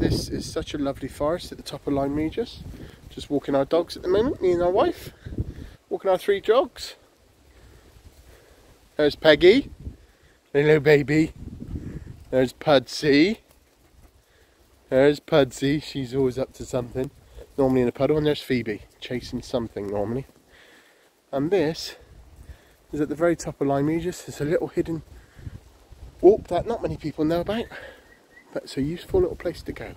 this is such a lovely forest at the top of Lyme Regis. Just walking our dogs at the moment, me and our wife. Walking our three dogs. There's Peggy. Hello baby. There's Pudsey. There's Pudsey, she's always up to something. Normally in a puddle. And there's Phoebe, chasing something normally. And this is at the very top of Lyme Regis. It's a little hidden walk that not many people know about. It's a useful little place to go.